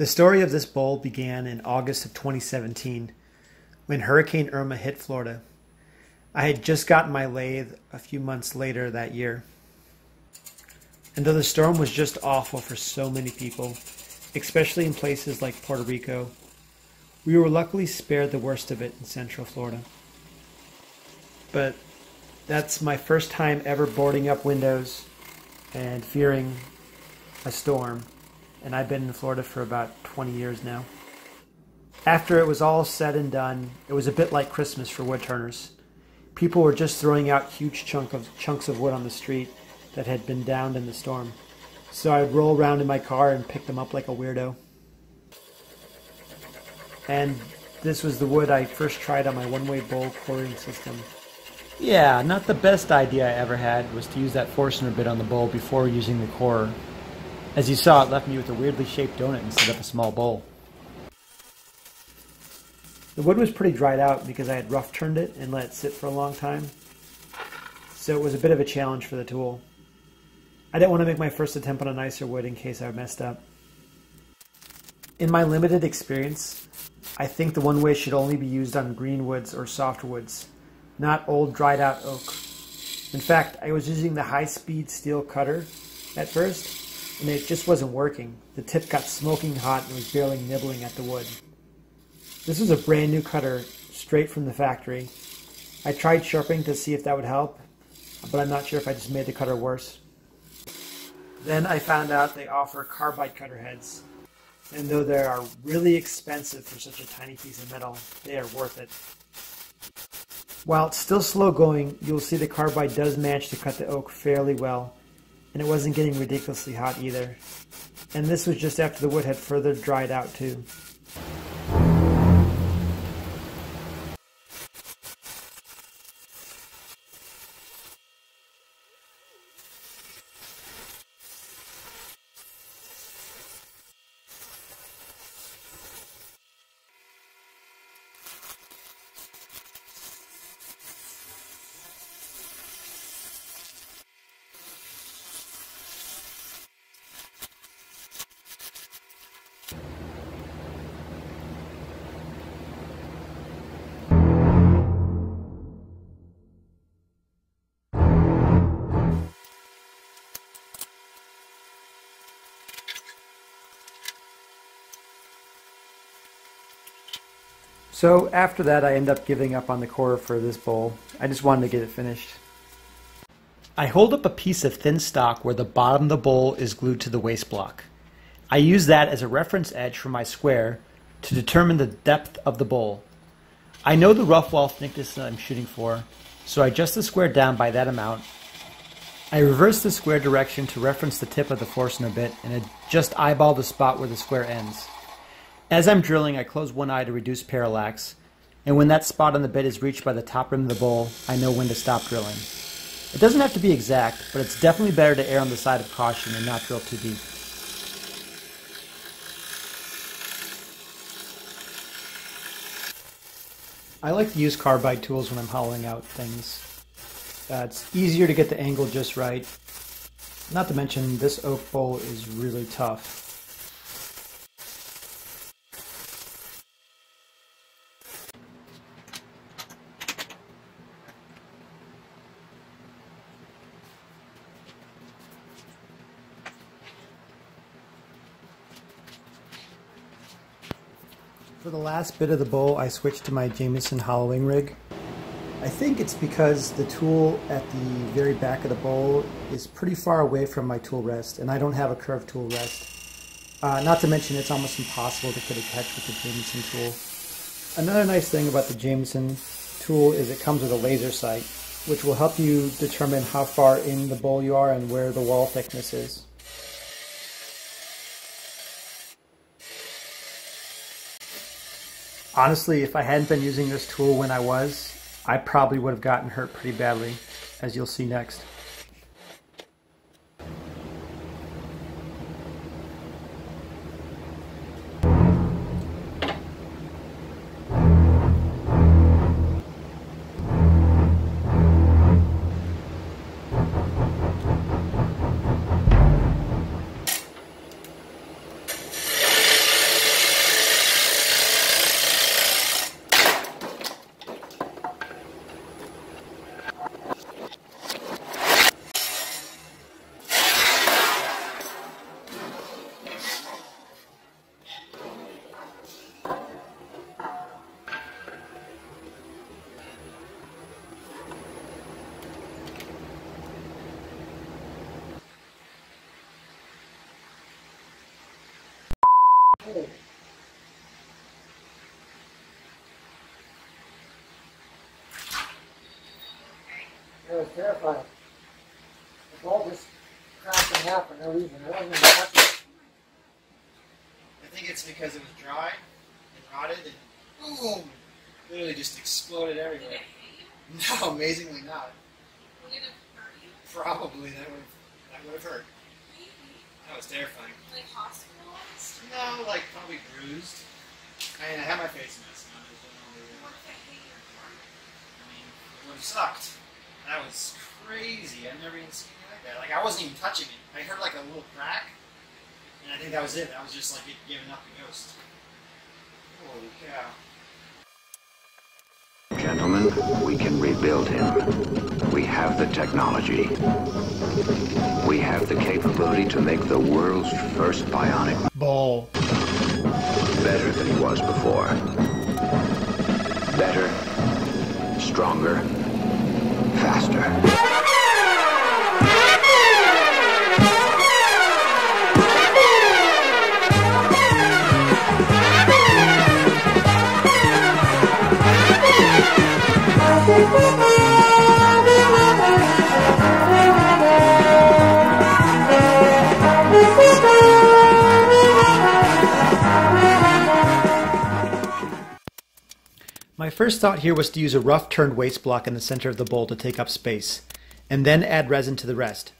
The story of this bowl began in August of 2017 when Hurricane Irma hit Florida. I had just gotten my lathe a few months later that year. And though the storm was just awful for so many people, especially in places like Puerto Rico, we were luckily spared the worst of it in Central Florida. But that's my first time ever boarding up windows and fearing a storm and I've been in Florida for about 20 years now. After it was all said and done, it was a bit like Christmas for woodturners. People were just throwing out huge chunk of, chunks of wood on the street that had been downed in the storm. So I'd roll around in my car and pick them up like a weirdo. And this was the wood I first tried on my one-way bowl coring system. Yeah, not the best idea I ever had was to use that Forstner bit on the bowl before using the corer. As you saw, it left me with a weirdly shaped donut instead of a small bowl. The wood was pretty dried out because I had rough turned it and let it sit for a long time. So it was a bit of a challenge for the tool. I didn't want to make my first attempt on a nicer wood in case I messed up. In my limited experience, I think the one way should only be used on green woods or soft woods, not old dried out oak. In fact, I was using the high speed steel cutter at first, and it just wasn't working. The tip got smoking hot and was barely nibbling at the wood. This was a brand new cutter, straight from the factory. I tried sharpening to see if that would help, but I'm not sure if I just made the cutter worse. Then I found out they offer carbide cutter heads, and though they are really expensive for such a tiny piece of metal, they are worth it. While it's still slow going, you'll see the carbide does manage to cut the oak fairly well, and it wasn't getting ridiculously hot either. And this was just after the wood had further dried out too. So after that, I end up giving up on the core for this bowl. I just wanted to get it finished. I hold up a piece of thin stock where the bottom of the bowl is glued to the waste block. I use that as a reference edge for my square to determine the depth of the bowl. I know the rough wall thickness that I'm shooting for, so I adjust the square down by that amount. I reverse the square direction to reference the tip of the Forstner bit and just eyeball the spot where the square ends. As I'm drilling, I close one eye to reduce parallax, and when that spot on the bit is reached by the top rim of the bowl, I know when to stop drilling. It doesn't have to be exact, but it's definitely better to err on the side of caution and not drill too deep. I like to use carbide tools when I'm hollowing out things. Uh, it's easier to get the angle just right. Not to mention, this oak bowl is really tough. For the last bit of the bowl, I switched to my Jamieson hollowing rig. I think it's because the tool at the very back of the bowl is pretty far away from my tool rest, and I don't have a curved tool rest. Uh, not to mention, it's almost impossible to get a catch with the Jamieson tool. Another nice thing about the Jamieson tool is it comes with a laser sight, which will help you determine how far in the bowl you are and where the wall thickness is. Honestly, if I hadn't been using this tool when I was, I probably would have gotten hurt pretty badly, as you'll see next. Was terrified. The all just cracked in half for no reason. I wasn't. I think it's because it was dry and rotted and boom, literally just exploded everywhere. No, amazingly not. Probably that would that would have hurt. That was terrifying. Like hospitalized? No, like probably bruised. I mean, I had my face mask on. If I? I mean, it would have sucked. That was crazy. I've never even seen it like that. Like I wasn't even touching it. I heard like a little crack, and I think that was it. That was just like it giving up the ghost. Holy cow. Gentlemen, we can rebuild him. We have the technology. We have the capability to make the world's first bionic Ball. better than he was before. Better, stronger, faster. My first thought here was to use a rough turned waste block in the center of the bowl to take up space, and then add resin to the rest.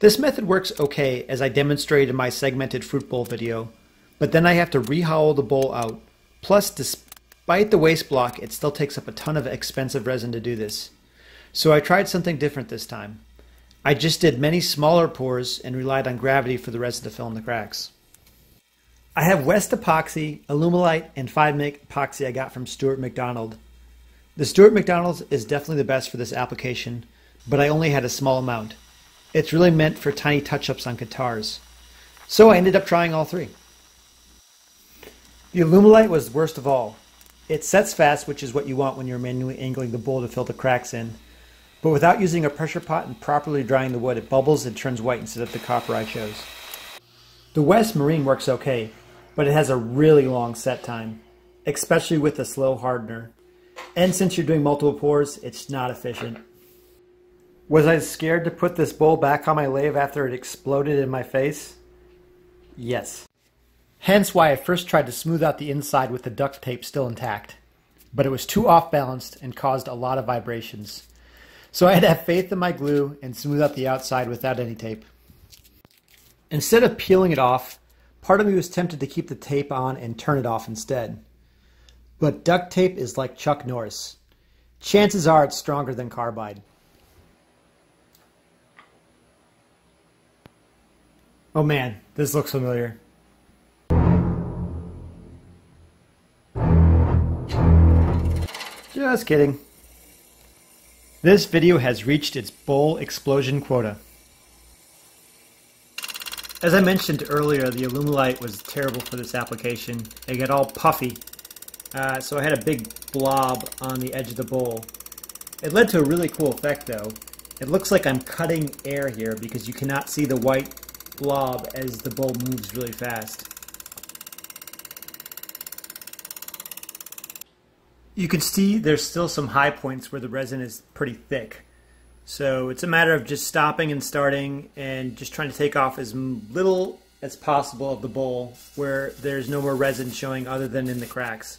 This method works okay as I demonstrated in my segmented fruit bowl video, but then I have to rehollow the bowl out. Plus, despite the waste block, it still takes up a ton of expensive resin to do this. So I tried something different this time. I just did many smaller pours and relied on gravity for the resin to fill in the cracks. I have West Epoxy, Alumilite, and 5 Make Epoxy I got from Stewart MacDonald. The Stewart MacDonald is definitely the best for this application, but I only had a small amount. It's really meant for tiny touch ups on guitars. So I ended up trying all three. The Alumilite was worst of all. It sets fast, which is what you want when you're manually angling the bowl to fill the cracks in. But without using a pressure pot and properly drying the wood, it bubbles and turns white instead of the copper I chose. The West Marine works okay, but it has a really long set time, especially with a slow hardener. And since you're doing multiple pours, it's not efficient. Was I scared to put this bowl back on my lathe after it exploded in my face? Yes. Hence why I first tried to smooth out the inside with the duct tape still intact. But it was too off balanced and caused a lot of vibrations. So I had to have faith in my glue and smooth out the outside without any tape. Instead of peeling it off, part of me was tempted to keep the tape on and turn it off instead. But duct tape is like Chuck Norris. Chances are it's stronger than carbide. Oh man, this looks familiar. Just kidding. This video has reached its bowl explosion quota. As I mentioned earlier, the Alumilite was terrible for this application. It got all puffy, uh, so I had a big blob on the edge of the bowl. It led to a really cool effect though. It looks like I'm cutting air here because you cannot see the white blob as the bowl moves really fast. You can see there's still some high points where the resin is pretty thick. So it's a matter of just stopping and starting and just trying to take off as little as possible of the bowl where there's no more resin showing other than in the cracks.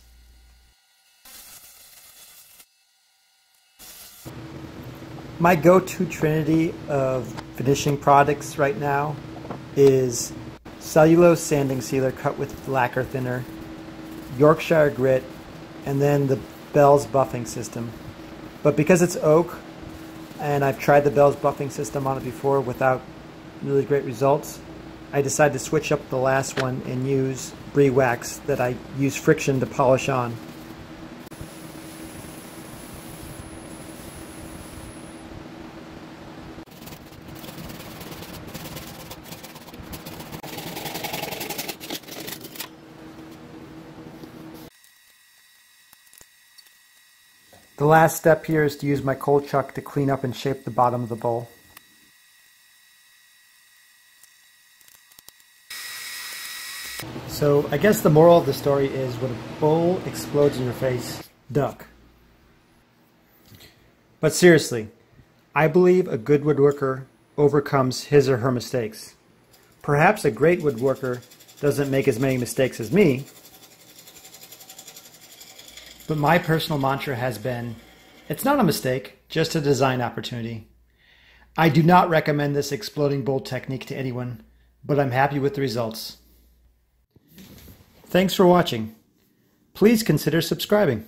My go-to trinity of finishing products right now is cellulose sanding sealer cut with lacquer thinner, Yorkshire grit, and then the Beall's buffing system. But because it's oak, and I've tried the Beall's buffing system on it before without really great results, I decided to switch up the last one and use Briwax that I use friction to polish on. The last step here is to use my cold chuck to clean up and shape the bottom of the bowl. So I guess the moral of the story is when a bowl explodes in your face, duck. But seriously, I believe a good woodworker overcomes his or her mistakes. Perhaps a great woodworker doesn't make as many mistakes as me, but my personal mantra has been it's not a mistake, just a design opportunity. I do not recommend this exploding bolt technique to anyone, but I'm happy with the results. Thanks for watching. Please consider subscribing.